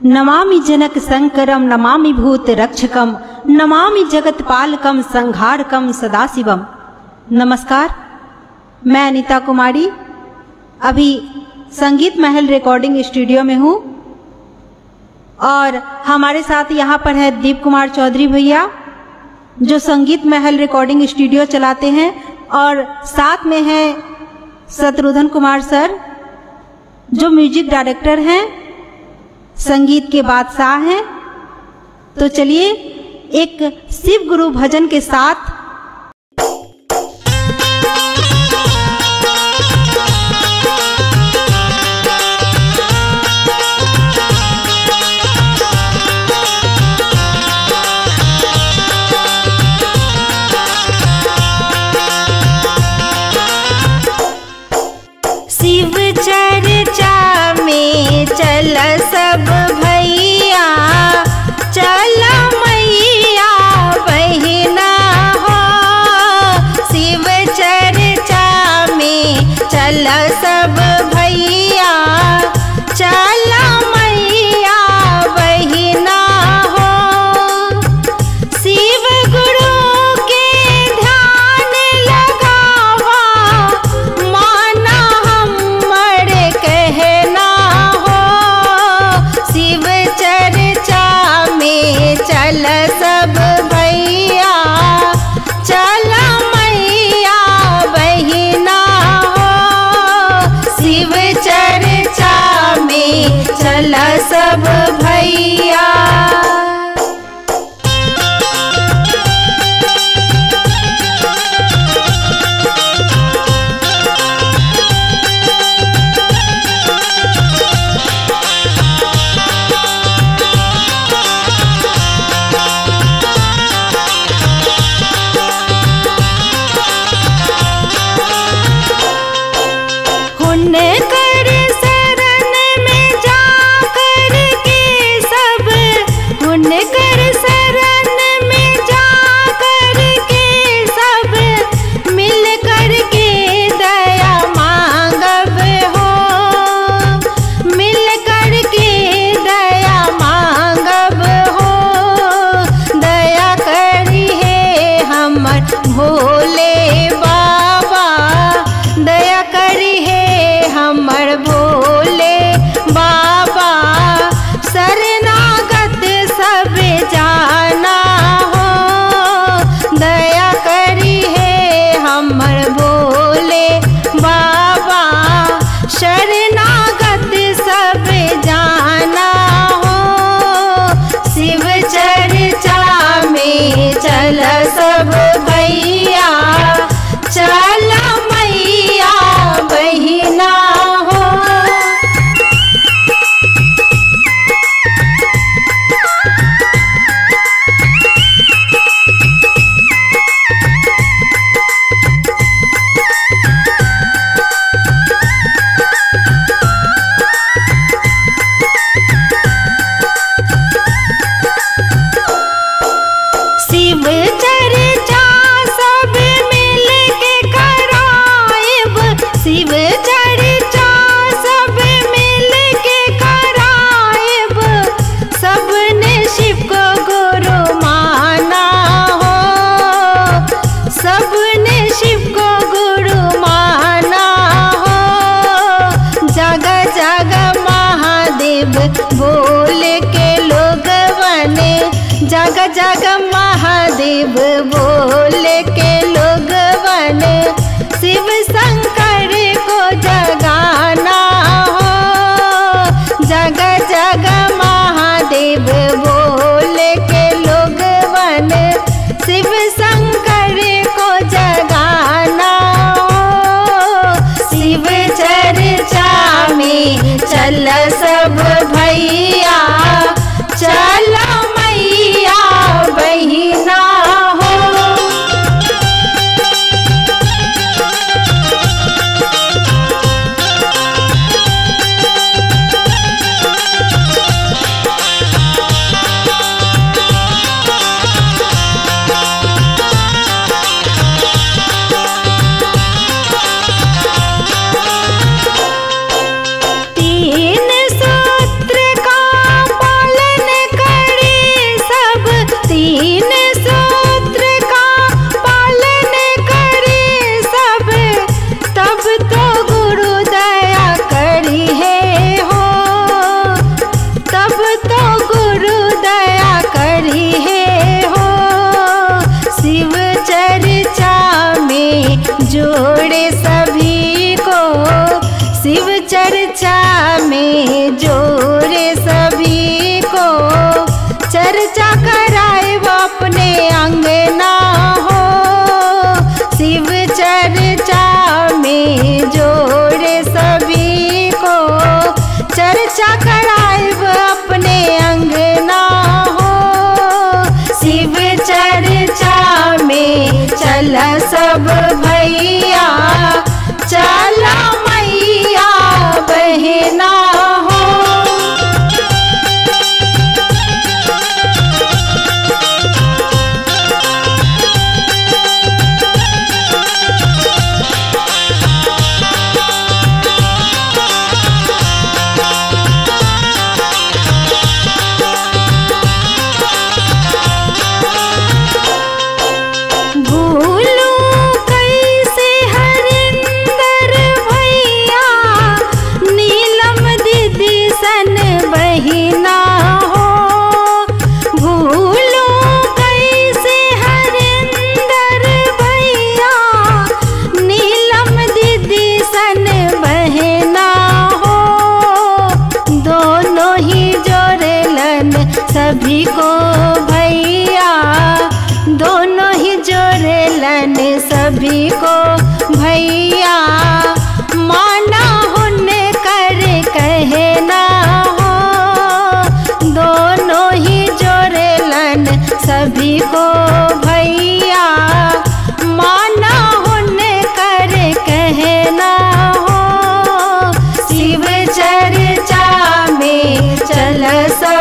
नमामि जनक शंकरम, नमामि भूत रक्षकम, नमामि जगत पालकम, संघारकम सदाशिवम। नमस्कार, मैं अनिता कुमारी। अभी संगीत महल रिकॉर्डिंग स्टूडियो में हूँ। और हमारे साथ यहाँ पर है दीप कुमार चौधरी भैया, जो संगीत महल रिकॉर्डिंग स्टूडियो चलाते हैं। और साथ में है शत्रुधन कुमार सर, जो म्यूज़िक डायरेक्टर हैं। संगीत के बादशाह हैं। तो चलिए एक शिव गुरु भजन के साथ गजग महादेव वो। चर्चा कराए रसा